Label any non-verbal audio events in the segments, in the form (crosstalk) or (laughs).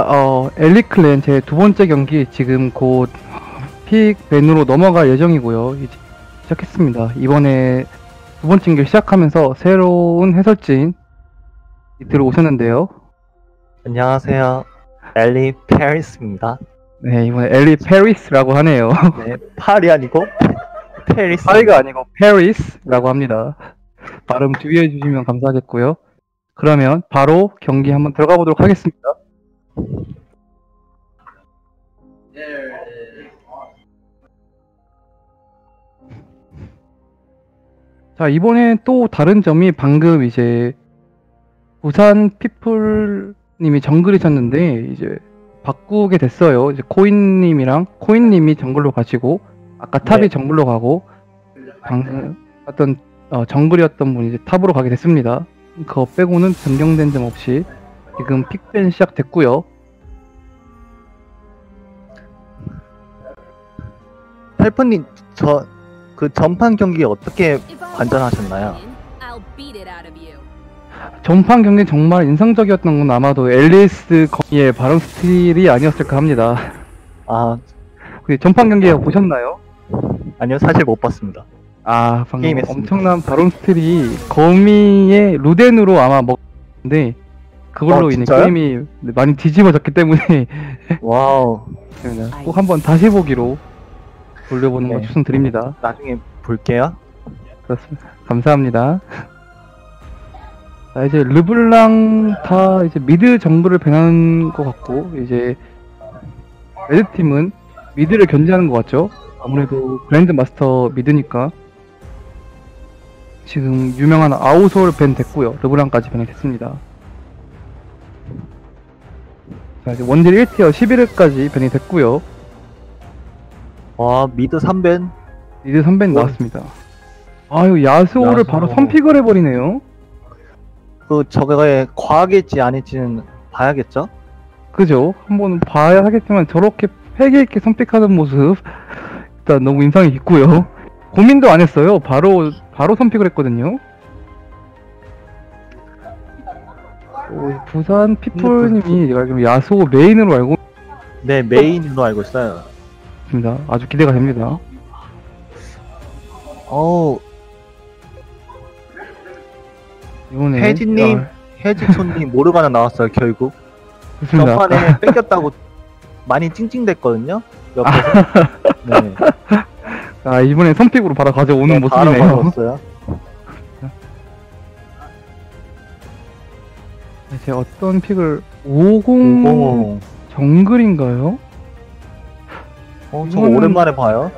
어, 엘리클랜 제 두 번째 경기 지금 곧 pick ban으로 넘어갈 예정이고요. 이제 시작했습니다. 이번에 두 번째 경기 시작하면서 새로운 해설진 들어오셨는데요. 안녕하세요. 엘리 페리스입니다. 네, 이번에 엘리 페리스라고 하네요. (laughs) 네, 팔이 아니고 페리스. 파리가 아니고 페리스라고 합니다. 발음 주의해 주시면 감사하겠고요. 그러면 바로 경기 한번 들어가 보도록 하겠습니다. 자, 이번에 또 다른 점이 방금 이제 부산 피플님이 정글이셨는데 이제 바꾸게 됐어요. 이제 코인님이랑 코인님이 정글로 가시고 아까 탑이 네. 정글로 가고 방금 어떤 어, 정글이었던 분이 이제 탑으로 가게 됐습니다. 그거 빼고는 변경된 점 없이 지금 픽밴 시작됐고요. 펠프님 저 그 전판 경기 어떻게 관전하셨나요? 전판 경기 정말 인상적이었던 건 아마도 앨리스 거의 발언 스틸이 아니었을까 합니다. 아그 전판 경기 보셨나요? 아니요 사실 못 봤습니다. 아 방금 게임했습니다. 엄청난 baron steal이 거미의 루덴으로 아마 먹는데 그걸로 어, 인해 진짜요? 게임이 많이 뒤집어졌기 때문에 (laughs) 와우 꼭 한번 다시 보기로 돌려보는 걸 네. 추천드립니다. 나중에 볼게요. 그렇습니다. 감사합니다. 자, 이제 르블랑 다 이제 mid 정글을 ban하는 것 같고, 이제 레드 팀은 미드를 견제하는 것 같죠? 아무래도 그랜드 마스터 미드니까. 지금 유명한 아우솔 밴 됐고요. 르블랑까지 밴이 됐습니다. 자, 이제 원딜 1티어 11회까지 밴이 됐고요. 와 미드 3벤 미드 선배 원. 나왔습니다. 아유, 야스오를 야스오. 바로 선픽을 해버리네요. 그 저게 과하겠지 아닐지는 봐야겠죠? 그죠? 한번 봐야 하겠지만 저렇게 패기 있게 선픽하는 모습 일단 너무 인상이 깊고요. 고민도 안 했어요. 바로 바로 선픽을 했거든요. 어, 부산 피플님이 제가 지금 야소 메인으로 알고 네 메인으로 알고 있어요. 있습니다. 아주 기대가 됩니다. 어우 이번에 혜진님. 아, 혜지촌님 모르가나 나왔어요 결국. 좋습니다. 전판에 (laughs) 뺏겼다고 많이 찡찡댔거든요. 옆에서. (laughs) 네. 아 이번에 선픽으로 바로 가져오는 네, 바로 모습이네요. 받았어요. 이제 어떤 픽을 50 오, 정글인가요? 어, 저 이거는- 오랜만에 봐요.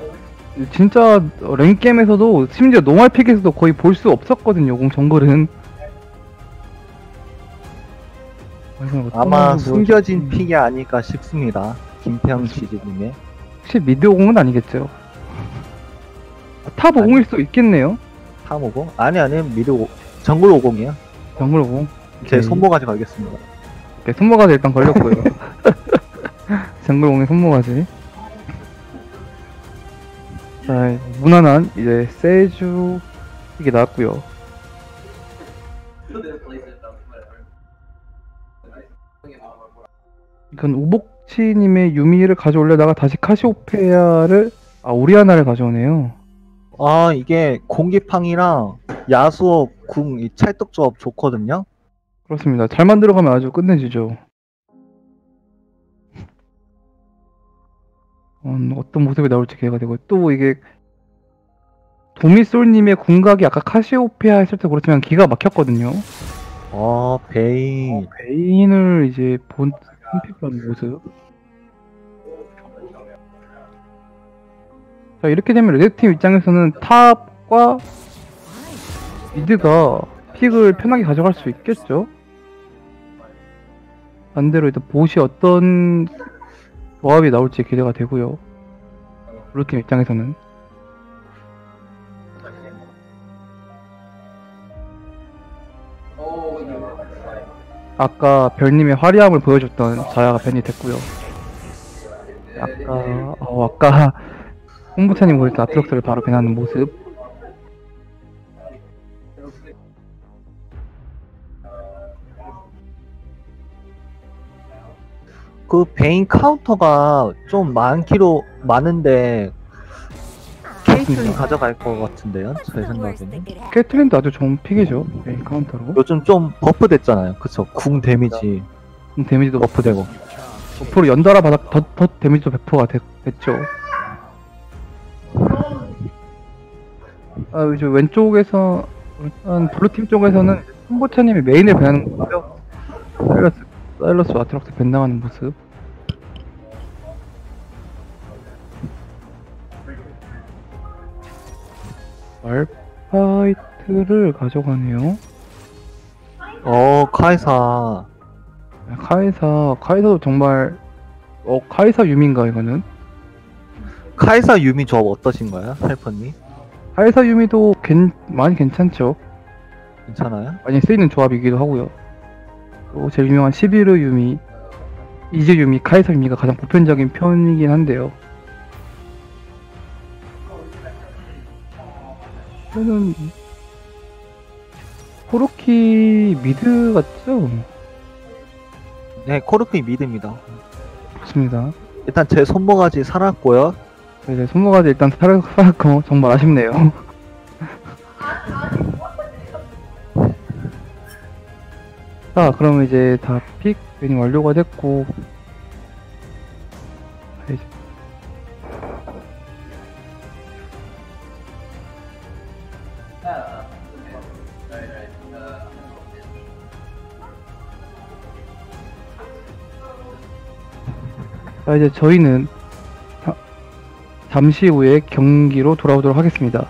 진짜 랭겜에서도 심지어 노말 픽에서도 거의 볼 수 없었거든요. 공 정글은. 어떤 아마 숨겨진 pick이 아닐까 싶습니다. 김태형 시즈님의. 혹시 미드 50은 아니겠죠? 탑 50일 수 있겠네요. 타모고? 아니, 아니, mid 오, 정글 오공이요. 정글 50. 제 오케이. 손모가지 가겠습니다. 네, 손모가지 일단 걸렸고요. (laughs) 정글 오공에 손모가지. 자, 무난한 이제 세주아니가 나왔고요. 이건 우복치님의 유미를 가져올려다가 다시 카시오페아를 아 오리아나를 가져오네요. 아, 이게 공기팡이랑 야수어 궁, 이 찰떡조합 좋거든요. 그렇습니다. 잘 만들어가면 아주 끝내주죠. 음, 어떤 모습이 나올지 기대가 되고 또 이게 도미솔님의 궁각이 아까 카시오페아 했을 때 그렇지만 기가 막혔거든요. 아, 베인. 베인을 이제 본 선pick하는 모습. 자 이렇게 되면 red팀 입장에서는 top과 mid가 pick을 편하게 가져갈 수 있겠죠. 반대로 일단 bot이 어떤 조합이 나올지 기대가 되고요. blue팀 입장에서는 아까 별님의 화려함을 보여줬던 자야가 밴이 됐고요. 아까 어, 아까 홍부차님 때 아트록스를 바로 배나는 모습. 그 베인 카운터가 좀 많기로 많은데 케이틀린 가져갈 것 같은데요? 제 생각에는. 캐틀린도 아주 좋은 pick이죠. 베인 카운터로. 요즘 좀 buff 됐잖아요. 그쵸? 궁 데미지 음, 데미지도 buff 되고. buff로 연달아 받아 덫, 덫 데미지도 buff가 됐, 됐죠. 아, 이제 왼쪽에서 일단 blue팀 쪽에서는 손보차님이 베인을 ban하는 거고요. 사일러스, 사일러스 아트록스 ban당하는 모습. 말파이트를 가져가네요. 어, 카이사. 카이사, 카이사도 정말, 어, 카이사 유미인가, 이거는? 카이사 유미 조합 어떠신가요? 헬퍼님? 카이사 유미도 괜, 많이 괜찮죠. 괜찮아요? 많이 쓰이는 조합이기도 하고요. 또 제일 유명한 11호 유미, 이즈 유미, 카이사 유미가 가장 보편적인 편이긴 한데요. 저는 코르키 mid 같죠? 네, 코르키 mid입니다. 좋습니다. 일단 제 손모가지 살았고요. 이제 손모가지 일단 살아- 살았고 정말 아쉽네요. (laughs) 자, 그럼 이제 다 pick 메뉴 완료가 됐고 자, 이제 저희는 자- 잠시 후에 경기로 돌아오도록 하겠습니다.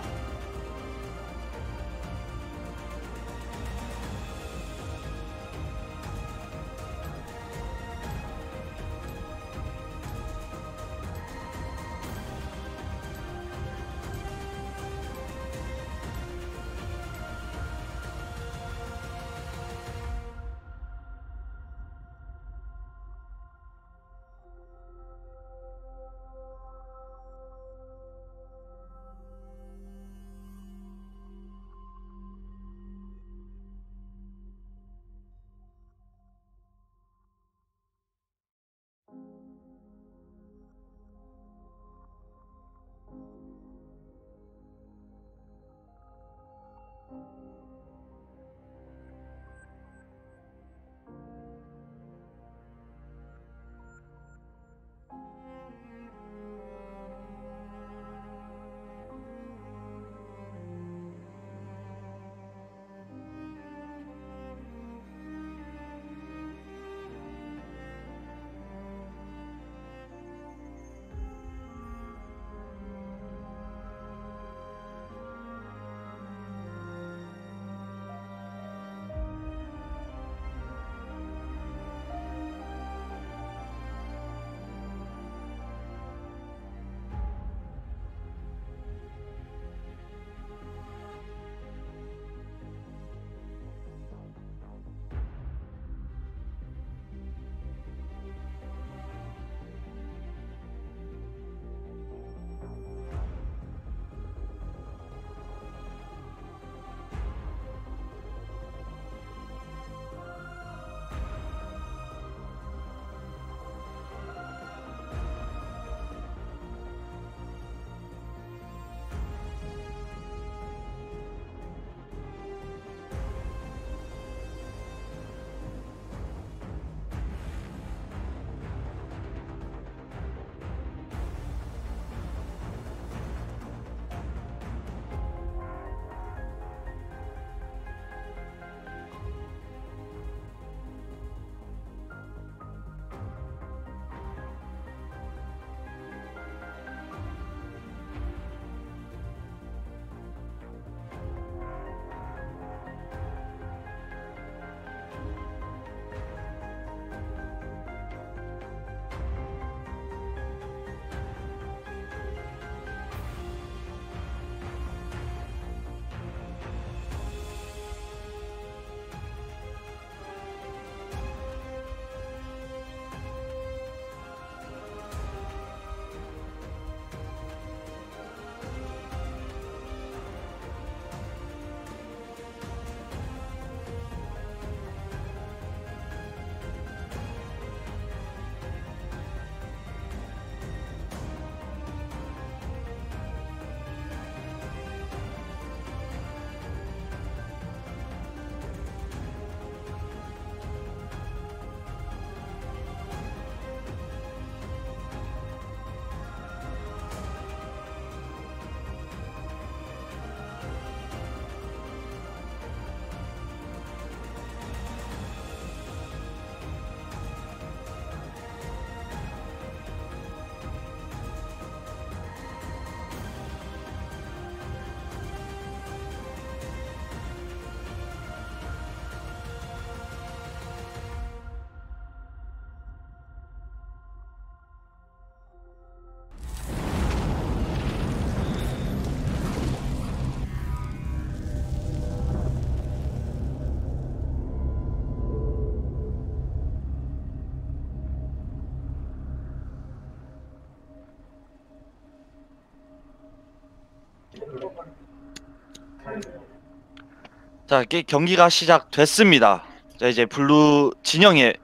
자, 게, 경기가 시작됐습니다. 자, 이제 blue 진영의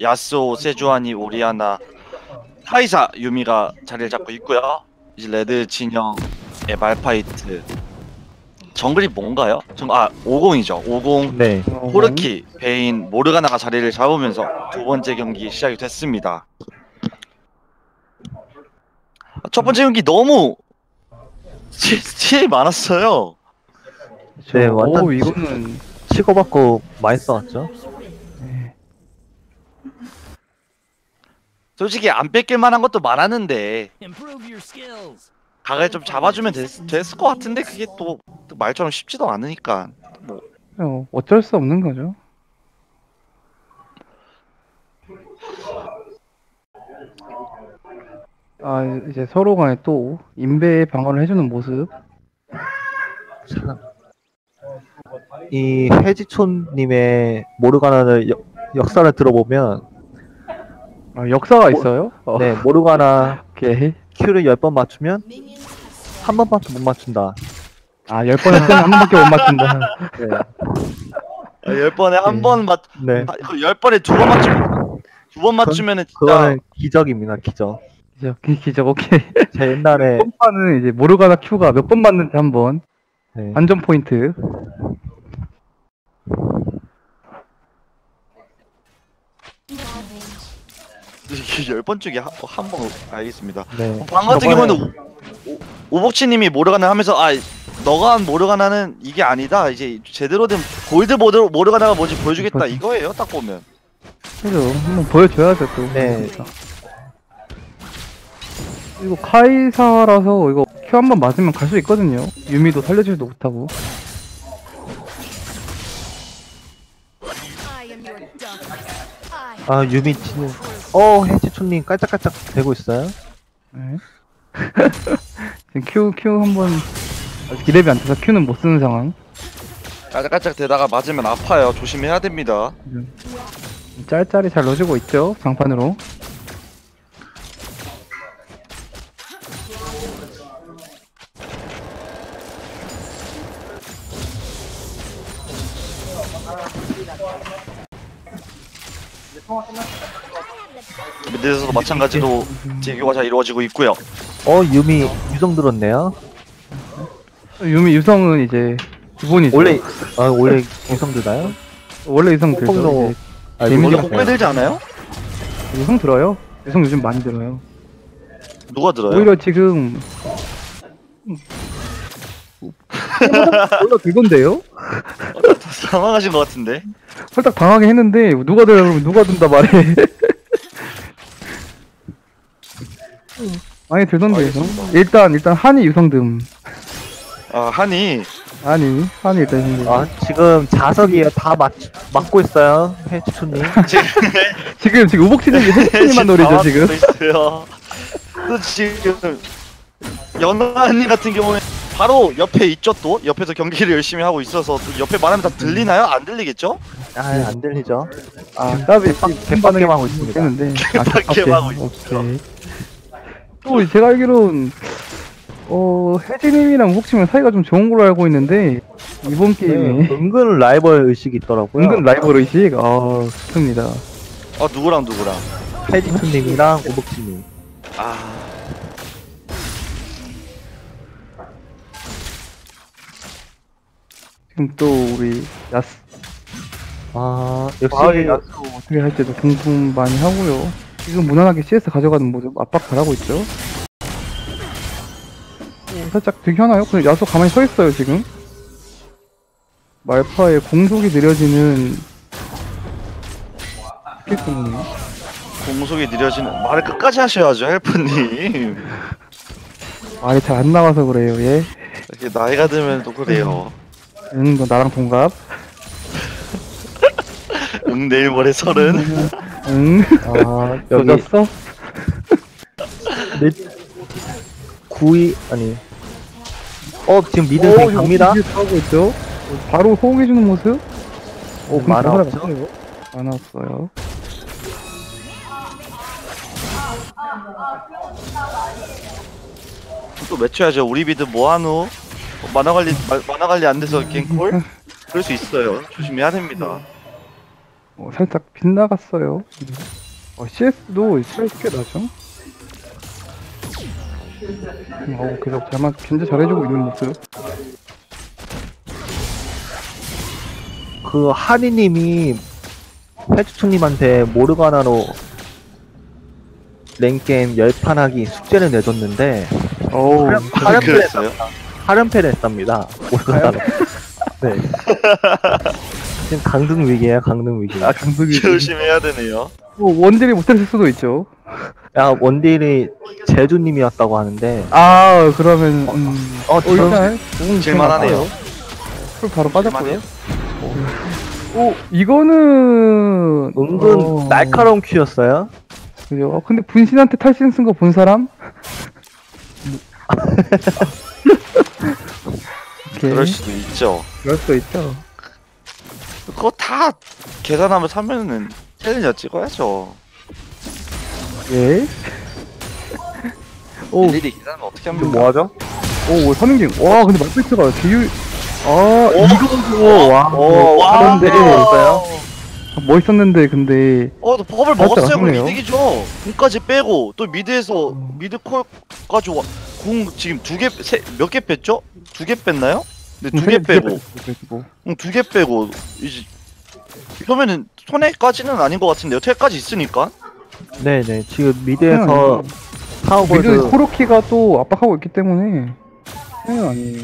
야스오, 세주아니, 오리아나, 카이사, 유미가 자리를 잡고 있고요. 이제 red 진영의 말파이트. 정글이 뭔가요? 정, 아, 오공이죠. 오공. 네. 어, 코르키, 베인, 모르가나가 자리를 잡으면서 두 번째 경기 시작이 됐습니다. 첫 번째 경기 너무 티- 티에 많았어요. 네, 오, 완전 이거는 치고받고 많이 싸웠죠. 솔직히 안 뺏길 만한 것도 많았는데. 각을 좀 잡아주면 됐, 됐을 것 같은데 그게 또, 또 말처럼 쉽지도 않으니까 어, 어쩔 수 없는 거죠. 아, 이제 서로 간에 또 인베 방어를 해주는 모습. 참. 이 해지촌님의 모르가나를 역, 역사를 들어보면 아, 역사가 뭐- 있어요? 어, 네 모르가나 (laughs) 오케이. Q를 10번 맞추면 한 번밖에 못 맞춘다. 아, 열 번에 쓰면 한 번밖에 못 맞춘다. (laughs) 네. 열 번에 한 네. 번 맞, 네. 아, 열 번에 두 번 맞추면 두 번 맞추면은 진짜 그거는 기적입니다. 기적. 기적, 기- 기적, 오케이. (laughs) 제 옛날에 뻔판은 이제 모르가나 큐가 몇 번 맞는지 한번 네. 안전 포인트. 이게 열번 중에 한 번 알겠습니다. 네. 방 같은 저번에- 경우는 오- 오- 오복치님이 모르가나 하면서 아 너가 한 모르가나는 이게 아니다 이제 제대로 된 골드 모드 모르가나가 뭔지 보여주겠다. 이거예요 딱 보면 그죠. 한번 보여줘야죠, 또. 네. 이거 카이사라서 이거 Q 한 번 맞으면 갈 수 있거든요. 유미도 살려주지도 못하고. 아 유미 치는. 어 해지촌님 깔짝깔짝 대고 있어요. 네. (laughs) 지금 Q, Q 한 번, 기랩이 안 돼서 큐는 못 쓰는 상황. 깔짝깔짝 대다가 맞으면 아파요 조심해야 됩니다 짤짤이 잘 넣어주고 있죠, 장판으로. 미드에서도 마찬가지로 제교가 잘 이루어지고 있고요 어 유미 유성 들었네요. 유미 유성은 이제 기본이죠. 원래 아 원래 유성 드나요? 원래 유성 들죠. 아, 몰랐어요. 복배 들지 않아요? 유성 들어요. 유성 요즘 많이 들어요. 누가 들어요? 오히려 지금 (laughs) 올라 들건데요? 당황하신 것 같은데 살짝 당하게 했는데 누가 들어 그러면 누가 든다 말해. 많이 들던데 유성. 일단 일단 한이 유성듬. 아 한이 아니 한이 일단 유성듬. 아 지금 자석이에요. 다 맞, 맞고 있어요. 해지촌님. (laughs) 지금 지금 우복치는 게 혜진이만 노리죠 지금. 있어요. 또 지금 연아님 같은 경우에 바로 옆에 있죠 또 옆에서 경기를 열심히 하고 있어서 또 옆에 말하면 다 들리나요? 안 들리겠죠? 아 안 들리죠? 아 까비 개빡게임 하고 있습니다. 했는데 개빡게임 하고 있어. 또 제가 알기론 어 혜진님이랑 우복치면 사이가 좀 좋은 걸로 알고 있는데 이번 게임에 네, 은근 라이벌 의식이 있더라고요. 은근 라이벌 의식 아 좋습니다. 아 누구랑 누구랑? 해지촌님이랑 오복치님. 아 지금 또 우리 야스 아 역시 마을 야스 어떻게 할지도 궁금 많이 하고요. 지금 무난하게 CS 가져가는 모습 압박 잘하고 있죠. 오, 살짝 들켜나요? 근데 야수 가만히 서 있어요 지금. 말파의 공속이 느려지는 스킬뿐이네요. 공속이 느려지는 말을 끝까지 하셔야죠 헬프님. 말이 잘 안 나와서 그래요 얘. 이렇게 나이가 들면 또 그래요. (laughs) 응, 너 나랑 동갑. (laughs) 응 내일 모레 서른. 응. 아 (laughs) 여기 조졌어? 네, 구이 아니. 어 지금 미드생 갑니다. 하고 있죠. 바로 호응해주는 모습. 오, 만화 저 사람 없죠? 없어요. 만화 없어요. 또 외쳐야죠 우리 비드 뭐하노? 어, 만화 관리 마- 만화 관리 안 돼서 갱콜? 그럴 수 있어요. 조심해야 됩니다. 어, 살짝 빗나갔어요. 어, CS도 차이 꽤 나죠? 음, 어, 계속 잘만, 진짜 잘해주고 있는 모습. 그 하니님이 해주충님한테 모르가나로 랭게임 열판하기 숙제를 내줬는데 어우, 하렴- 하렴패를 그랬어요? 하련패를 했답니다. 모르가나로. 네. 지금 강등 위기에요, 강등 위기. 아, 강석이. 조심해야 되네요. 뭐, 원딜이 못했을 수도 있죠. 야, 원딜이 제주님이었다고 하는데, 아, 그러면, 음, 어, 어, 일단, 음, 질만하네요. 풀 바로 빠졌고요. 오, 이거는, 은근 어, 날카로운 큐였어요. 그죠? 어, 근데 분신한테 탈신 쓴 거 본 사람? (laughs) 오케이. 그럴 수도 있죠. 그럴 수도 있죠. 그거 다 계산하면 사면은 챌린저 찍어야죠. 예. (laughs) 오, 일일이 계산하면 어떻게 합니까? 뭐 하죠? 오, 선행ging. 와, 근데 말패스가 기율, 아, 오. 이거고, 와. 오, 와, 그런데, 아, 멋있었는데, 근데, 어, 또 법을 살짝 먹었어요. 그럼 아쉽네요. 이득이죠. 공까지 빼고 또 미드에서 음. 미드 콜까지 와. 공 지금 두 개, 몇개 뺐죠? 두 개 뺐나요? 네, 두개 빼고, 빼고. 두개 빼고 이제 이러면은 손해까지는 아닌 것 같은데요. 퇴까지 있으니까. 네네. 지금 미드에서 미드 파워골드, 코로키가 또 압박하고 있기 때문에, 그냥 아니에요.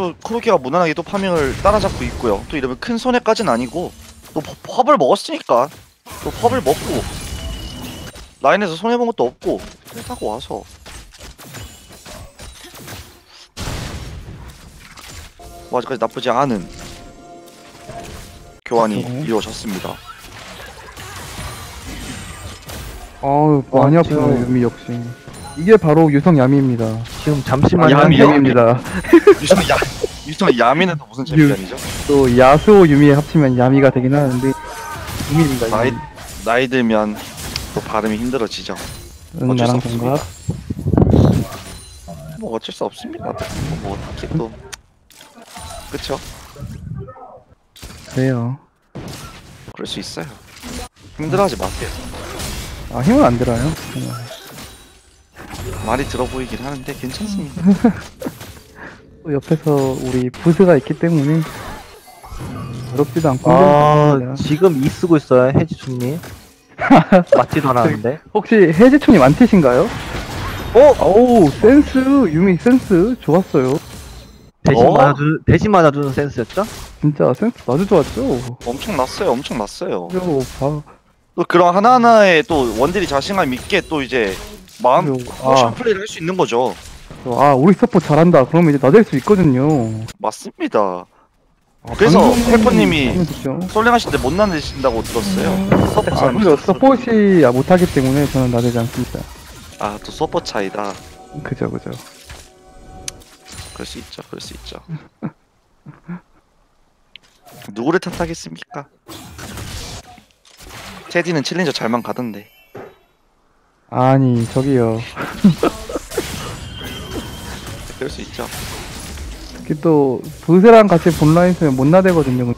또 크로키가 무난하게 또 파밍을 따라잡고 있고요. 또 이러면 큰 손해까지는 아니고 또 법- 법을 먹었으니까 또 법을 먹고 라인에서 손해 본 것도 없고 타고 와서 뭐 아직까지 나쁘지 않은 교환이 그렇죠. 이루어졌습니다. 아우, 많이 어, 아프네요, 지금- 유미 역시. 이게 바로 유성 야미입니다. 지금 잠시만요. 아, 야미요? 야미입니다. 유성 야 유성 야미는 또 무슨 챔피언이죠? 또 야수호 유미에 합치면 야미가 되긴 하는데, 유미입니다. 나이 유미. 나이 들면 또 발음이 힘들어지죠. 응, 어쩔 수 없습니다. 동갑. 뭐 어쩔 수 없습니다. 뭐 딱히 또 그쵸? 그래요. 그럴 수 있어요. 힘들어하지 마세요. 아, 힘은 안 들어요. 말이 들어 보이긴 하는데 괜찮습니다. (laughs) 또 옆에서 우리 부스가 있기 때문에, 어렵지도 않고. 아. 지금 이 쓰고 있어요, 해지충님. (laughs) 맞지도 않았는데. 혹시 해지촌이 안 트신가요? 어? 오 센스 유미 센스 좋았어요 대신 어? 맞아주는, 대신 맞아주는 센스였죠? 진짜 센스 아주 좋았죠 엄청 났어요. 엄청 났어요. 그리고 봐 또 그런 하나하나에 또 원딜이 자신감 있게 또 이제 마음 potion 아, 플레이를 할 수 있는 거죠. 아 우리 서포 잘한다 그러면 이제 나댈 수 있거든요 맞습니다. 아, 그래서 좋죠. 솔랭하실 때 못 나대신다고 들었어요. 서포 아 있었어. 서폿이 아, 못하기 때문에 저는 나대지 않습니다 아 또 서포 차이다. 그죠 그죠 그럴 수 있죠. 그럴 수 있죠. 누구를 탓하겠습니까? 테디는 챌린저 잘만 가던데. 아니 저기요 그럴 수 있죠. 특히 또 부스랑 같이 본라인 쓰면 못 나대거든요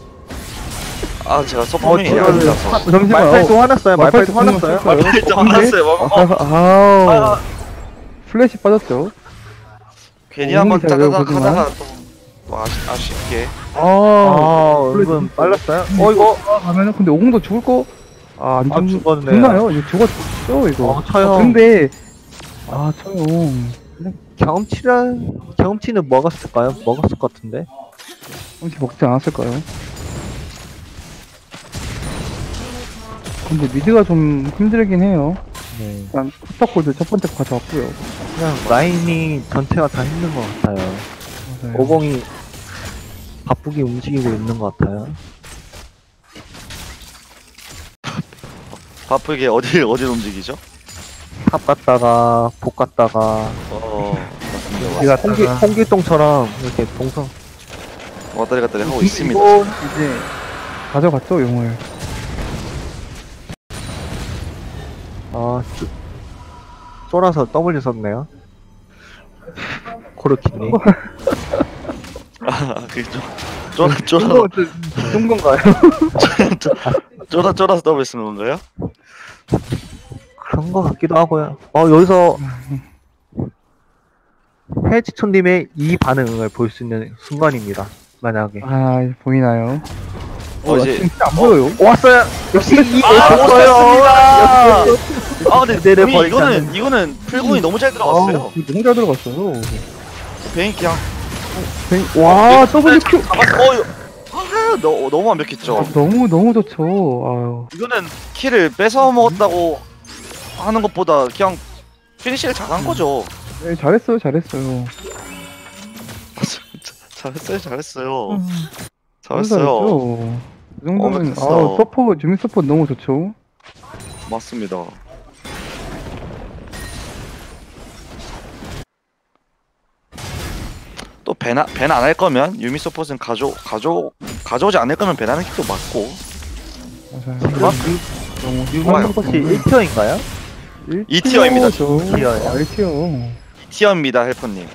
아 제가 어, 서포밍이 지금 아니라서. 잠시만 말팔도 어, 화났어요, 말팔도 화났어요. 말팔도 화났어요. 아, 어, 아우 아, 플래시 빠졌죠 괜히 어, 한번 배워보지만. 하다가 또, 또 아쉬, 아쉽게 아 아, 은근 빨랐어요. 어, 이거, 가면은 근데 오공도 죽을 거? 아, 안 아, 죽, 죽었네. 죽나요? 이거 죽었죠, 이거. 어, 처형. 아, 근데, 아, 처형. 경험치를, 경험치는 먹었을까요? 먹었을 것 같은데. 혹시 먹지 않았을까요? 근데 mid가 좀 힘들긴 해요. 네. 일단, 포탑골드 첫 번째 거 가져왔고요. 그냥 라인이 전체가 다 힘든 것 같아요. 맞아요. 오공이 바쁘게 움직이고 있는 것 같아요. 바쁘게 어디 어디 움직이죠? top 갔다가, 복 갔다가, 어 맞습니다. 홍기, 갔다가. 홍길동처럼 이렇게 동성. 왔다리 갔다리 하고 있습니다. 이거 이제, 가져갔죠, 용을. 아, 쭈, 쫄아서 W 썼네요. 고르키님. 아, (laughs) 그게 좀 쫄아 쫄아 이거 좀 건가요? (laughs) 쫄아 쫄아서 더블 쓰는 건가요? 그런 거 같기도 하고요. 어, 여기서 (laughs) 해지촌님의 이 반응을 볼 수 있는 순간입니다. 만약에. 아 보이나요? 어, 어, 이제- 진짜 안 보여요. 왔어요! 역시 이 아, 오셨어요! 아 근데 우리 버리지 이거는 이거는 풀군이 너무 잘 들어갔어요. 아, 너무 잘 들어갔어요. 베인 그냥 뱅- 와 W Q 잡았어. 어, 너, 너무 완벽했죠. 아, 너무 너무 좋죠. 아유. 이거는 키를 뺏어 먹었다고 하는 것보다 그냥 피니시를 잘한 거죠. 네, 잘했어요, 잘했어요. (laughs) 잘했어요, 잘했어요. 너무 잘했어요. 잘했죠. 이 정도면 완벽했어. 아 서포 주민 서포 너무 좋죠. 맞습니다. ban, ban 안 할 거면 유미 서폿은 가져 가져 가져오지 않을 거면 ban하는 pick도 맞고 맞아요. 지금 너무 유망 것이 1티어인가요? 이 티어입니다. 2티어예요? 아, 1티어. 티어입니다 헬퍼님.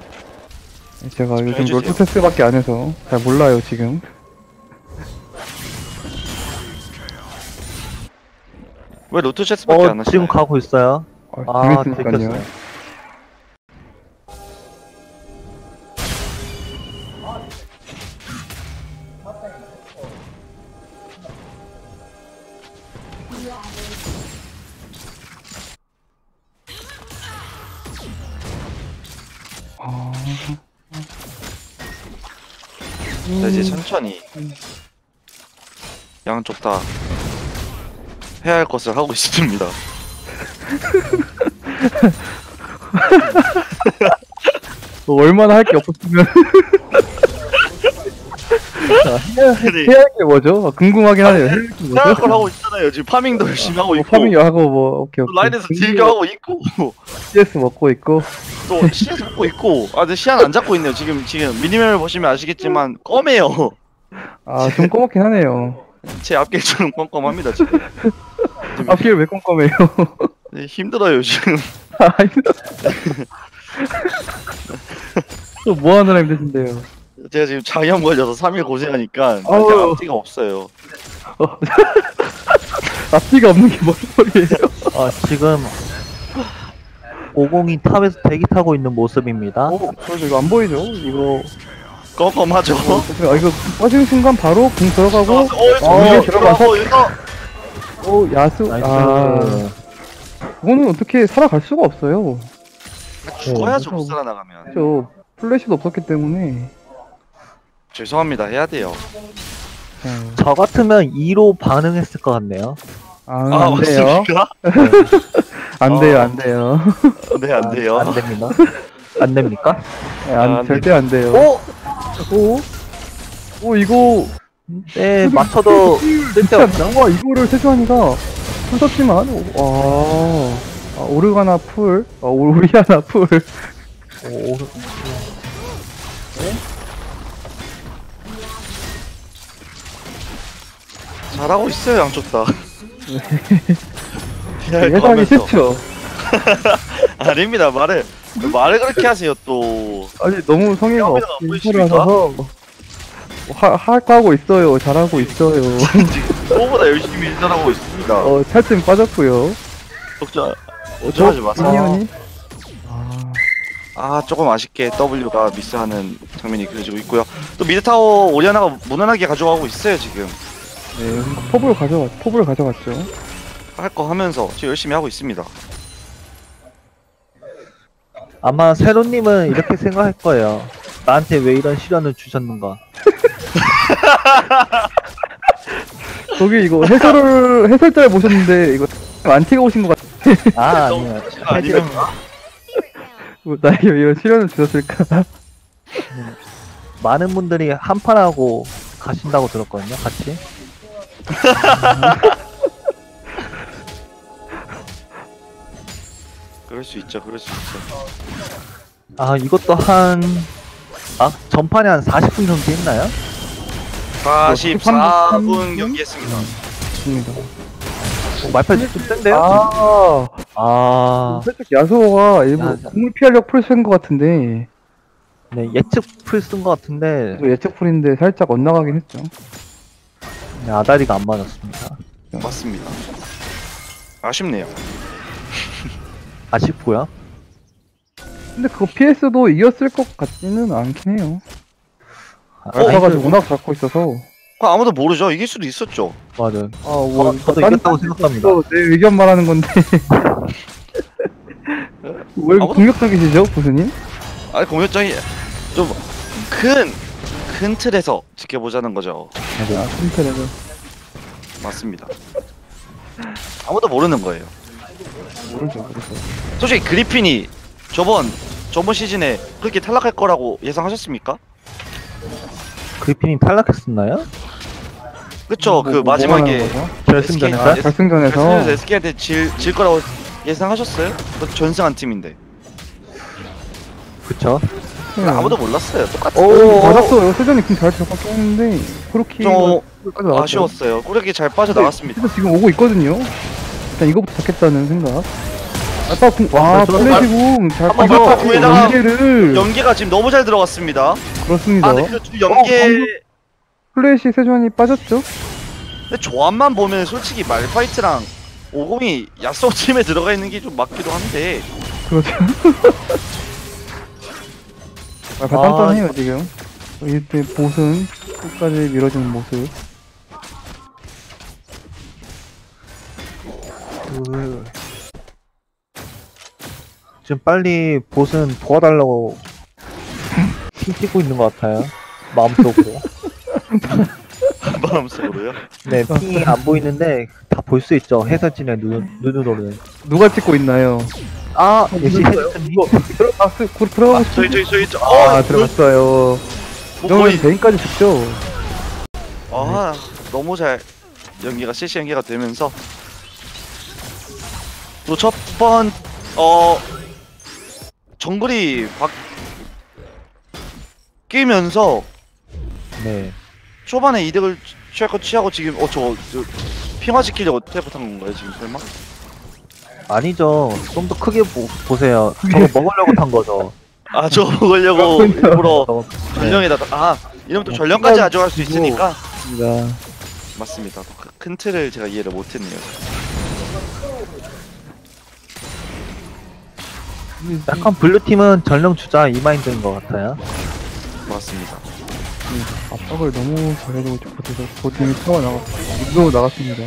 제가 요즘 해주세요. 롤토 테스밖에 안 해서 잘 몰라요 지금. 왜 로트 체스밖에 안 어, 하시나요? 지금 가고 있어요. 아, 아. 들켰어요. 자, 이제 음, 천천히 양쪽 다 해야 할 것을 하고 있습니다. 뭐 얼마나 할 게 없었으면 (laughs) 해야 할게 뭐죠? 아, 궁금하긴 하네요. 해야 할게 해야 할걸 뭐죠? 하고 있잖아요. 지금 파밍도 열심히 하고 뭐 있고 파밍 하고 뭐 오케이 또 오케이. 라인에서 딜교 하고 있고 CS 먹고 있고. 또 시야 잡고 있고 아 근데 시야는 안 잡고 있네요. 지금 지금 미니맵을 보시면 아시겠지만 껌해요. 아 좀 꼬먹긴 하네요. 제 앞길처럼 껌껌합니다 지금. 지금 (laughs) 앞길 왜 꼼꼼해요? 네, 힘들어요 지금. 아, (laughs) 또뭐 하느라 힘드신데요? 제가 지금 장염 걸려서 3일 고생하니까 아우. 아직 앞뒤가 없어요. (laughs) 앞뒤가 없는 게 뭔 소리예요? 어, 지금 오공이 top에서 대기 타고 있는 모습입니다. 어, 저 이거 안 보이죠? 이거 껌껌하죠. 아 이거 빠지는 순간 바로 궁 들어가고 어, 어, 어, 들어가서- 어, 이거 어 야스오 nice. 아 그거는 어떻게 살아갈 수가 없어요. 죽어야죠 어, 못 살아나가면. 저 플래시도 없었기 때문에 죄송합니다 해야 돼요. 어, 저 같으면 E로 반응했을 것 같네요. 아, 아 안 돼요. 맞습니까? (laughs) 안 돼요, 어. 안 돼요. 네 안 돼요. 안 됩니다. (laughs) 안 됩니까? 네, 안, 아, 안 절대 안 돼요. 오! 오, 오 이거 네, 맞춰도 쓸데없죠? 와 이거를 세주아니가 풀 썼지만 와 아, 모르가나 풀, 아, 오리아나 풀. 오, 잘하고 있어요 양쪽 다. (laughs) 할거 예상이. 싫죠. (laughs) 아닙니다 말을 말을 그렇게 하세요 또. 아니 너무 성의가 없이 안 소리 하셔서 할거 하고 있어요. 잘하고 있어요. 그거보다 열심히 일하고 있습니다. 어 살점 빠졌고요. 걱정 걱정하지 마세요. 미니언이 아, 아 조금 아쉽게 W가 미스하는 장면이 그려지고 있고요. 또 mid 타워 오리아나가 무난하게 가져가고 있어요 지금. 네, 포블을 가져갔, 포블을 가져갔죠. 할 거 하면서 지금 열심히 하고 있습니다. 아마 세로님은 이렇게 생각할 거예요. 나한테 왜 이런 시련을 주셨는가? (laughs) 저기 이거 해설을 해설자를 모셨는데 이거 안티가 오신 것 같아. 아, 아니요. 아니면 나에게 왜 이런 시련을 주셨을까? 많은 분들이 한판하고 가신다고 들었거든요, 같이. 그럴 수 있죠, 그럴 수 있죠. 아, 이것도 한, 아, 전판에 한 40분 정도 했나요? 44분 경기했습니다. 좋습니다. 어, 말팔 좀 센데요? 아, 아, 살짝 야소가 일부러 야, 공을 피하려고 플 쓴 것 같은데 네, 예측 플 쓴 것 같은데, 또 예측 플인데 살짝 엇나가긴 했죠. 네, 아다리가 안 맞았습니다. 맞습니다. 아쉽네요. (laughs) 아쉽고요. 근데 그거 PS도 이겼을 것 같지는 않긴 해요. 아, 아까가 아니, 워낙 잡고 있어서. 그거 아무도 모르죠. 이길 수도 있었죠. 맞아요. 아, 뭐, 저, 저도 딴- 이겼다고 생각합니다. 또 내 의견 말하는 건데. (laughs) 왜 이렇게 아무도- 공격적이시죠, 교수님? 아니 공격적이 좀 큰 큰 틀에서 지켜보자는 거죠. 맞아요. 아, 컴퓨터에서. 맞습니다. 아무도 모르는 거예요. 모르죠, 모르죠. 솔직히 그리핀이 저번 저번 시즌에 그렇게 탈락할 거라고 예상하셨습니까? 그리핀이 탈락했었나요? 그쵸? 뭐, 그 뭐, 마지막에? 결승전에서? 아, 결승전에서. 결승에서 SK한테 질, 질 거라고 예상하셨어요? 그 전승한 팀인데 그쵸. 네. 아무도 몰랐어요. 똑같은 오, 맞았어요. 세전이 팀잘 잡았긴 했는데, 그렇게. 좀 아쉬웠어요. 꾸르기 잘 빠져 나왔습니다. 진짜 지금 오고 있거든요. 일단 이거부터 잡겠다는 생각. 아빠 궁, 와, 아, 저- 플래시궁 잘 구에다가 연계를. 연계가 지금 너무 잘 들어갔습니다. 그렇습니다. 아, 근데 그두 연계 어, 플래시 세 장이 빠졌죠? 근데 조합만 보면 솔직히 말파이트랑 오공이 야쏘 팀에 들어가 있는 게 좀 맞기도 한데 그렇죠. (laughs) 아, 아, 단단해요, 지금. 이때 bot은 끝까지 밀어주는 모습. 그... 지금 빨리 보스는 도와달라고 (laughs) 핑 찍고 있는 것 같아요. 마음속으로. (laughs) 마음속으로요. 네, 핑이 안 보이는데 다 볼 수 있죠. 해설진의 눈, 눈으로는. 누가 찍고 있나요? 아, 어, 역시 누구세요? 해설진이. 들어갔어요. 그, 들어가고 아, 싶 저희 저희 저희 저 아, 어, 들어갔어요. 뭐 거의 베인까지 죽죠? 아 너무 잘 연기가 CC 연기가 되면서 또 첫번어 정글이 바뀌면서 네. 초반에 이득을 취할 거 취하고 지금 어저 저, 핑화 지키려고 텔포탄 건가요 지금 설마? 아니죠. 좀 더 크게 보, 보세요. 저거 먹으려고 탄 거죠. 아 저 먹으려고. 일부러 저거, 네. 전령에다가 아 이러면 또 어, 전령까지 생각- 가져갈 수 있으니까 맞습니다. 맞습니다. 그- 큰 틀을 제가 이해를 못했네요. 약간 blue 팀은 전령 주자 이 마인드인 것 같아요. 맞습니다. 압박을 너무 잘해주고 싶어서 보팀이 타워 나갔, 이로 나갔습니다.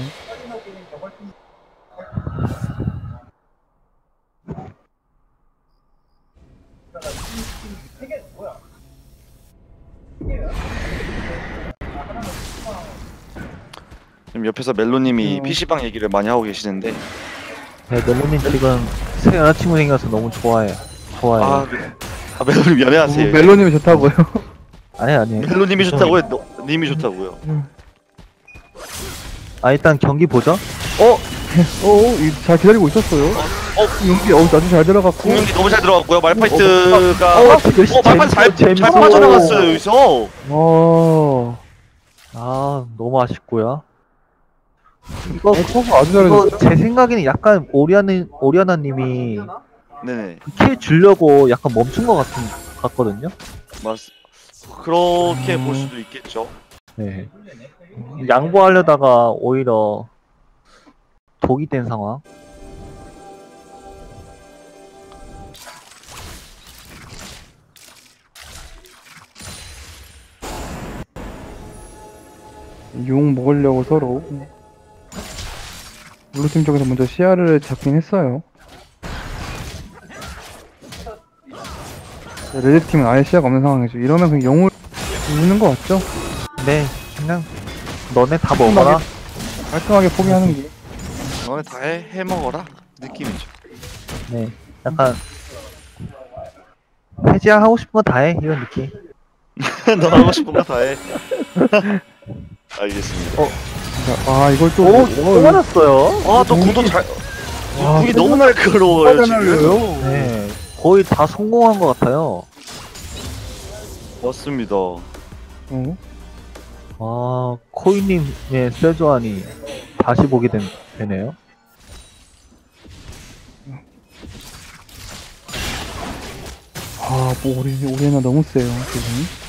지금 옆에서 멜로님이 음. PC방 얘기를 많이 하고 계시는데 네, 멜로님 지금 새 여자친구 생겨서 너무 좋아해요. 좋아요. 아, 아 멜로님 오, 연애하세요. 멜로님이 좋다고요? (laughs) 아니, 아니. 멜로님이 좋다고요? 너, 님이 좋다고요? 아, 일단 경기 보죠. (laughs) 어, 이- 잘 기다리고 있었어요. 어, 연기, 어, 아주 잘 들어갔고. 공격이 너무 잘 들어갔고요. 말파이트가 어, 어, 말파이트 잘, 잘 재밌어. 빠져나갔어요 여기서. 어, 아, 너무 아쉽고요. 이거, 커버 아주 잘해줬죠. 제 생각에는 약간 오리아나, 오리아나님이 네네 kill 주려고 약간 멈춘 것 같은, 같거든요. 맞. 그렇게 음. 볼 수도 있겠죠. 네. 양보하려다가 오히려 독이 된 상황. 용 먹으려고 서로. 블루팀 쪽에서 먼저 시야를 잡긴 했어요. 네, 레드팀은 아예 시야가 없는 상황이죠. 이러면 그냥 용을 주는 것 같죠? 네, 그냥 너네 다 먹어라. 깔끔하게 포기하는 게. 너네 다 해, 해 먹어라 느낌이죠. 네, 약간 해지야 하고 싶은 거 다 해 이런 느낌. (laughs) 너 하고 싶은 거 다 해. (laughs) 알겠습니다. 진짜, 아 이걸 또 오, 뭐, 또 맞았어요. 아, 저 구도 잘. 아, 와, 구이 너무 날카로워요, 지금. 네. 네. 거의 다 성공한 것 같아요. 맞습니다. 응. 아, 코이님의 네, 세조안이 다시 보게 된, 되네요. 아, 뭐 올해 올해나 너무 세요 지금.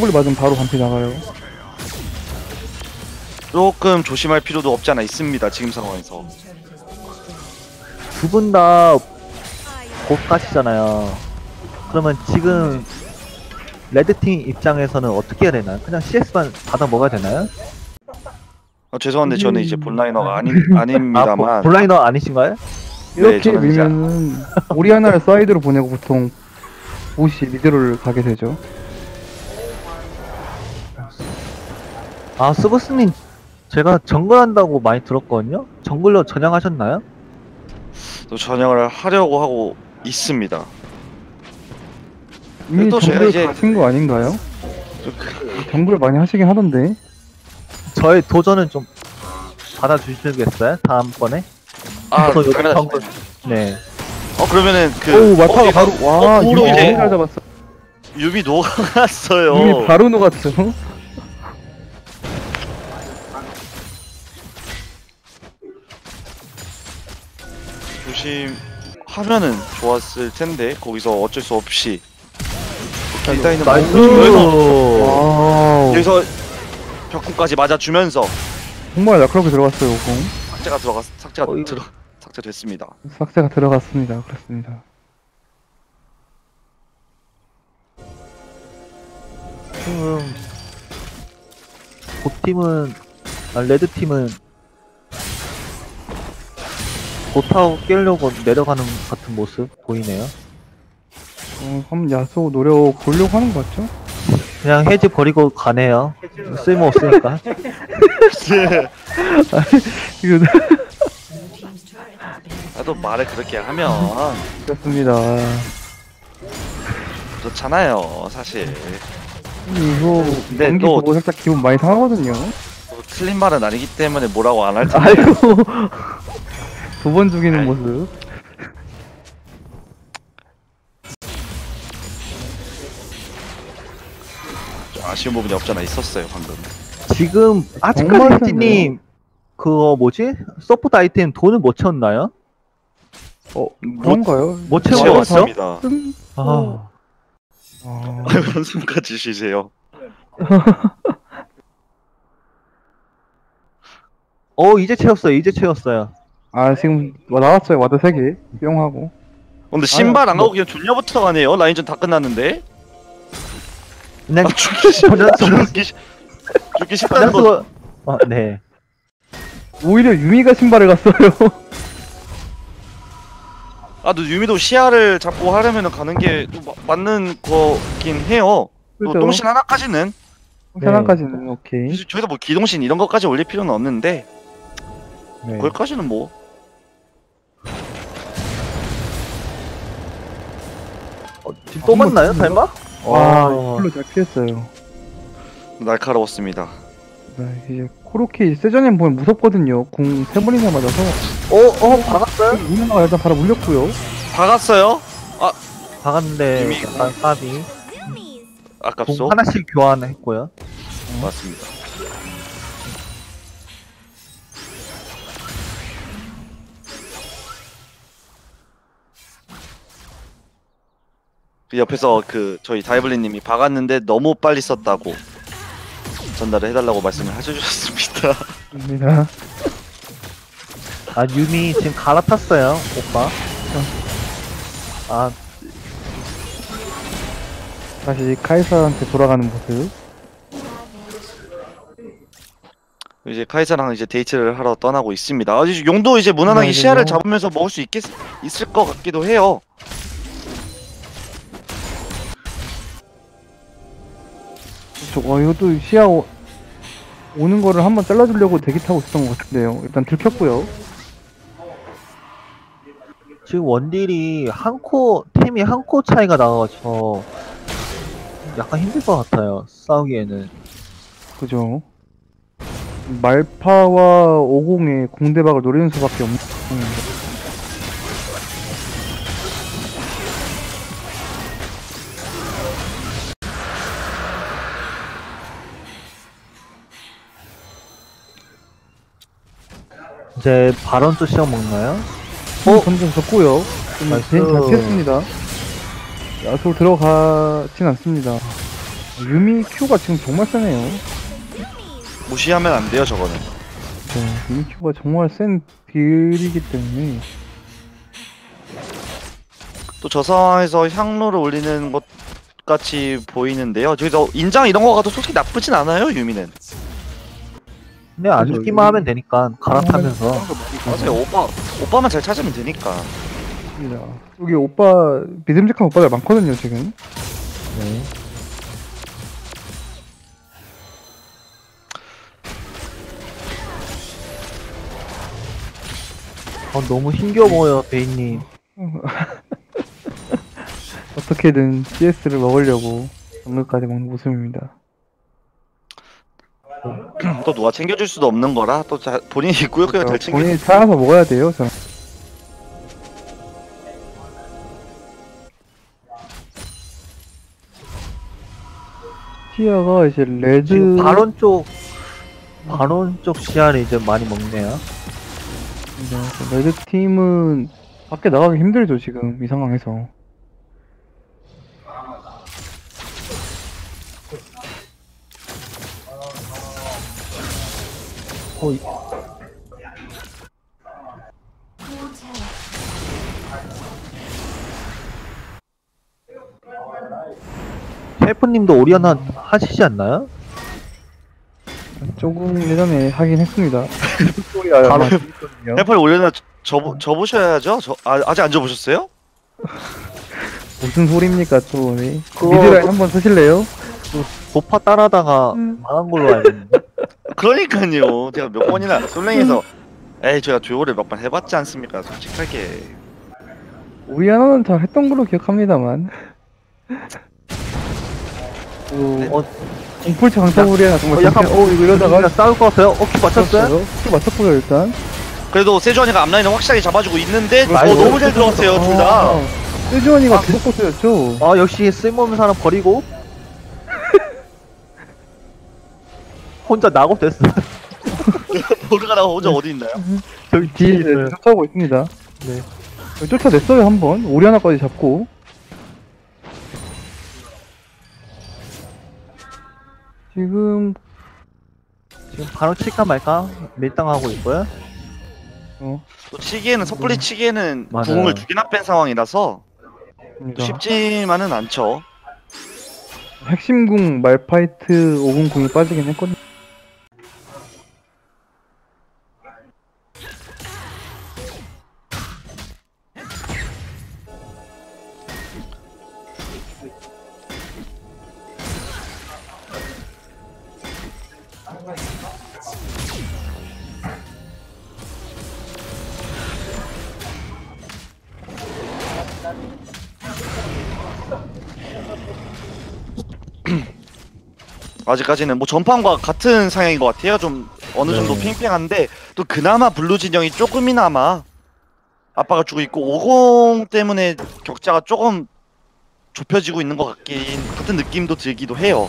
w 맞으면 바로 반피 나가요. 조금 조심할 필요도 없지 않아 있습니다. 지금 상황에서. 두 분 다 곧 가시잖아요. 그러면 지금 레드팀 입장에서는 어떻게 해야 되나요? 그냥 CS만 받아 먹어야 되나요? 어, 죄송한데 저는 이제 본라이너가 아니, (laughs) 아, 아닙니다만 보- bot liner 아니신가요? 이렇게 저는 이제- 밀면은, 우리 하나를 사이드로 보내고 보통, bot이 mid를 가게 되죠. 아, 스브스님, 제가 정글한다고 많이 들었거든요? 정글로 전향하셨나요? 또 전향을 하려고 하고 있습니다. 이미 또 제가 정글 이제- 가신 거 아닌가요? 좀 그- 정글 많이 하시긴 하던데. 저의 도전은 좀 받아주시겠어요? 다음번에? 아, 저 여기 그래. 정글, 네. 어 그러면은 그 오, 마타가 어, 바로, 와, 어, 유미 이제- 너무 잘 잡았어. 유미 녹아갔어요. (laughs) 유미 바로 녹았죠. 조심하면은 좋았을 텐데 거기서 어쩔 수 없이 일단은 nice! 여기서, wow. 여기서 벽궁까지 맞아주면서 정말 날카롭게 들어갔어요, 공. 삭제가 들어갔 삭제가 어이. 들어 삭제됐습니다. 삭제가 들어갔습니다. 그렇습니다. 지금, 보팀은, 아, red 팀은, 보타고 깨려고 내려가는 같은 모습 보이네요. 어, 한번 야소 노려 보려고 하는 것 같죠? 그냥 해지 버리고 가네요. 쓸모 없으니까. (laughs) 이거 나도 말을 그렇게 하면 그렇습니다. 그렇잖아요, 사실. 이거 근데 경기 또- 보고 살짝 기분 많이 상하거든요. 또 틀린 말은 아니기 때문에 뭐라고 안 할 텐데. 아이고 두 번 죽이는 모습. 좀 아쉬운 부분이 없잖아 있었어요 방금. 지금, 아직까지 해지님, 그거 뭐지? support 아이템 돈을 못 채웠나요? 어못 그런가요? 못? 채웠습니다. 음, 아, 아, (laughs) 한숨까지 쉬세요. 어, 이제 채웠어요. 이제 채웠어요. 아 지금 와, 나왔어요. ward 세 개. 뿅 하고. 근데 신발 안 뭐- 가고 그냥 존냐부터 가네요. 라인전 다 끝났는데. 그냥, 아, 죽기 싫 전혀- 죽기 싫 죽기 싫다는 거. 어, 네. 오히려 유미가 신발을 갔어요. (laughs) 아, 또 유미도 시야를 잡고 하려면 가는 게또 맞는 거긴 해요. 또 그렇죠. 똥신 하나까지는 하나까지는 오케이. 저희도 뭐 기동신 이런 것까지 올릴 필요는 없는데 네. 거기까지는 뭐 또 한번 만나요, 죽는다? 설마? 와 와. 풀로 잘 피했어요. 날카로웠습니다. 네, 이제 코로키 세전엔 보면 무섭거든요. 공세 번이나 맞아서. 어, 어, 박았어요? 우나가 일단 바로 물렸고요. 박았어요? 박았는데, 이미- 약간 까비. Zoomies. 아깝소. 공 하나씩 교환했고요. 맞습니다. 그 옆에서 그 저희 다이블리님이 박았는데 너무 빨리 썼다고 전달을 해달라고 말씀을 해주셨습니다. 입니다. 아, 유미 지금 갈아탔어요, 오빠. 아, 다시 카이사한테 돌아가는 모습. 이제 카이사랑 이제 데이트를 하러 떠나고 있습니다. 아, 이제 용도 이제 무난하게 네, 시야를 네. 잡으면서 먹을 수 있겠 있을 것 같기도 해요. 와 이것도 시야 오, 오는 거를 한번 잘라주려고 대기 타고 있었던 것 같은데요. 일단 들켰고요. 지금 원딜이 한 코, 템이 한 코 차이가 나가서 약간 힘들 것 같아요, 싸우기에는. 그죠. 말파와 오공의 공대박을 노리는 수밖에 없는 상황입니다. 이제 바론 또 시작 먹나요? 어? 던져졌고요. 좀 nice. 베인 잘 피했습니다. 야소 들어가진 않습니다. 유미 Q가 지금 정말 세네요. 무시하면 안 돼요 저거는. 네, 유미 Q가 정말 센 딜이기 때문에 또 저 상황에서 향로를 올리는 것 같이 보이는데요. 저기서 인장 이런 거 가도 솔직히 나쁘진 않아요 유미는. 그냥 안 그죠, 죽기만 이- 하면 되니까 갈아타면서 맞아요 오빠 오빠만 잘 찾으면 되니까. 맞습니다. 여기 오빠 믿음직한 오빠들 많거든요 지금. 네. 어, 너무 힘겨워 보여 베인님 (laughs) 어떻게든 CS를 먹으려고 정글까지 먹는 모습입니다. 또 누가 챙겨줄 수도 없는 거라 또 자, 본인이 구역구역 잘 챙겨. 본인이 찾아서 먹어야 돼요 저는. 티어가 이제 red 지금 바론 쪽 바론 쪽 시야를 이제 많이 먹네요 네, red 팀은 밖에 나가기 힘들죠 지금 이 상황에서. 어, 이- 셰프님도 오리아나 하시지 않나요? 조금 예전에 하긴 했습니다. (laughs) 소리 바로-. 해팔 올려놔 저 접으셔야죠. 저 아, 아직 안 접으셨어요? 무슨 소리입니까 또? 네. 그거- 미드라인 한번 쓰실래요? 도파 따라다가 음. 망한 걸로 알고 있는데 그러니까요. 제가 몇 번이나 솔랭에서 (laughs) 에이 제가 듀오를 몇번 해봤지 않습니까? 솔직하게. 우리 하나는 잘 했던 걸로 기억합니다만. 어, 어, 공풀치 강타불이 하나 정말 어, 약간 어 이거 이러다가 이러다가 싸울 것 같아요? 오케이 맞췄어요? 또 맞췄고요 일단. 그래도 세주환이가 앞라인을 확실하게 잡아주고 있는데 어. 너무 잘 들어갔어요 둘 다. 세주원이가 계속 버텨였죠. 아 역시 쓸모없는 사람 버리고 혼자 낙업 됐어 (laughs) 모르가나가 혼자 어디 있나요? 저기 뒤에 있어요 쫓아오고 있습니다. 네. 쫓아냈어요 한 번. 오리 하나까지 잡고. 지금 지금 바로 칠까 말까 밀당하고 있고요 어 또 치기에는 섣불리 치기에는 맞아요. 구궁을 두 개나 뺀 상황이라서 입니다. 쉽지만은 않죠. 핵심궁 말파이트 509이 빠지긴 했거든요. 아직까지는 뭐 전판과 같은 상황인 것 같아요. 좀 어느 정도 네. 팽팽한데 또 그나마 blue 진영이 조금이나마 압박을 주고 있고 50 때문에 격차가 조금 좁혀지고 있는 것 같긴 같은 느낌도 들기도 해요.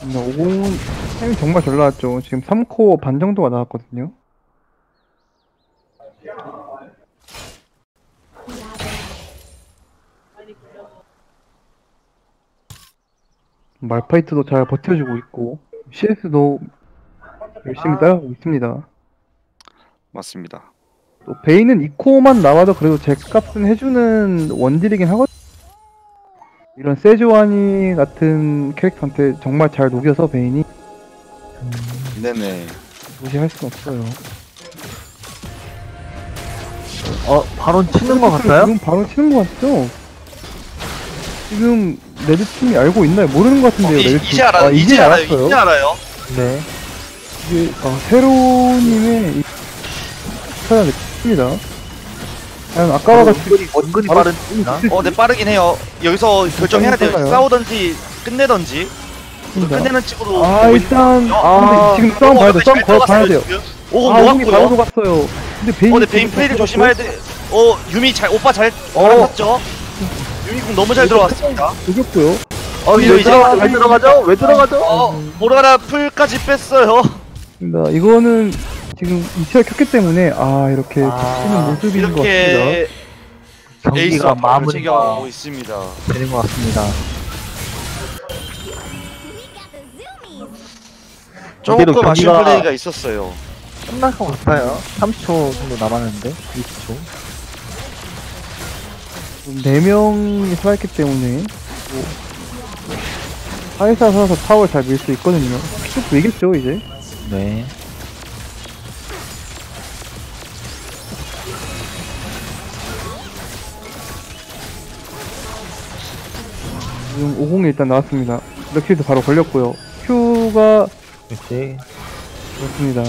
오공은 타임이 정말 잘 나왔죠. 지금 3 core 반 정도가 나왔거든요. 말파이트도 잘 버텨주고 있고 CS도 열심히 따라가고 있습니다. 맞습니다. 또 베인은 2코어만 나와도 그래도 제 값은 해주는 원딜이긴 하거든요. 이런 세조아니 같은 캐릭터한테 정말 잘 녹여서 베인이 네네. 무시할 수는 없어요. 어 바론 치는 것 같아요? 지금 바로 치는 것 같죠? 지금 red 팀이 알고 있나요? 모르는 것 어, 같은데요. 이, red 팀. 이제 알아요. 아, 이제 알아요. 알았어요. 이제 알아요. 네 이게 아, 세로님의 이 찾아냈습니다. 과연 아까와 같이 은근히, 은근히 바론 빠른 팀이다 어, 네 빠르긴 해요. 여기서 결정해야 돼요. 빨라요. 끝내든지. 있습니다. 끝내는 찍으로. 아 일단 거. 아, 근데 지금 싸움 봐야 돼. 싸움 거 봐야 돼요. 오, 아 형이 바로 녹았고요. 녹았어요. 근데 베인 어, 네 베인 플레이를 조심해야 돼. 어, 유미 잘 오빠 잘 어. 알아봤죠? 유미 궁 너무 잘 들어왔습니다. 녹였고요. 어 이거 왜 이제 들어가죠? 왜 들어가죠? 왜 들어가죠? 어, 모라라 풀까지 뺐어요. 입니다. 이거는 지금 이치가 켰기 때문에 아 이렇게 아, 치는 모습인 것 같습니다. 이렇게 에이스 경기가 마무리가 마무리가 챙겨가고 있습니다. 되는 것 같습니다. 조금 경기가- 아쉬운 플레이가 있었어요. 끝날 것 같아요. 30초 정도 남았는데 20초. 4명이 살아있기 때문에 하이사 살아서 타워를 잘 밀 수 있거든요. 쭉 밀겠죠 이제. 네. 지금 50이 일단 나왔습니다. 렉실도 바로 걸렸고요. Q가 그렇지. 그렇습니다.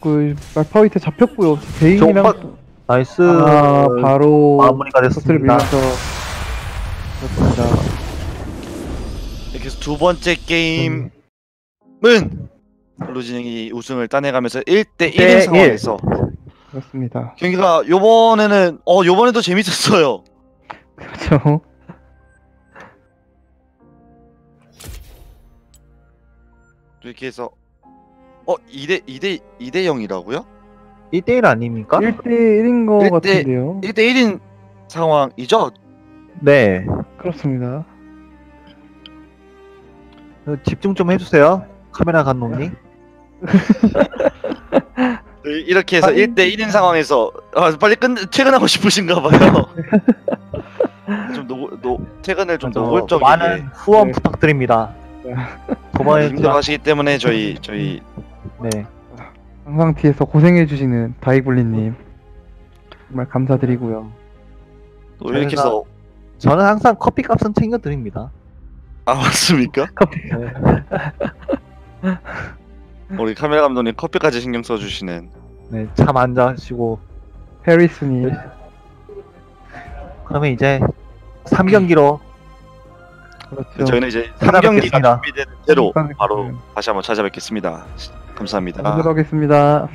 그 말파이트 잡혔고요. 베인이랑 정박- nice. 아 바로 마무리가 됐습니다. 밀면서 그렇습니다. 이렇게 해서 두 번째 게임은 블루 진영이 우승을 따내가면서 1대 1인 일. 상황에서 그렇습니다. 경기가 요번에는 어 요번에도 재밌었어요. (laughs) 그렇죠. 이렇게 해서 어 2대 2대 2대 0이라고요? 1대1 아닙니까? 1대1인 것일 대- 같은데요. 1대 1인 상황이죠? 네. 그렇습니다. 어, 집중 좀 해주세요. 카메라 감독님. 네, 이렇게 해서 아니. 1대 1인 상황에서 아, 빨리 끝 퇴근하고 싶으신가 봐요. (laughs) 좀 노, 노, 퇴근을 좀저 노골적이게 많은 후원 네. 부탁드립니다. 네. 저번에 힘들어하시기 때문에 저희 저희 네. 항상 뒤에서 고생해주시는 다이블리님 정말 감사드리고요. 또 이렇게 해서 저는 항상 커피 값은 챙겨 드립니다. 아 맞습니까? (laughs) 네. 우리 카메라 감독님 커피까지 신경 써주시는 네, 잠 안 자시고 페리스님 그러면 이제 3경기로 그렇죠. 저희는 이제 찾아뵙겠습니다. 3경기가 준비된 대로. 바로 다시 한번 찾아뵙겠습니다. 감사합니다. 감사하겠습니다.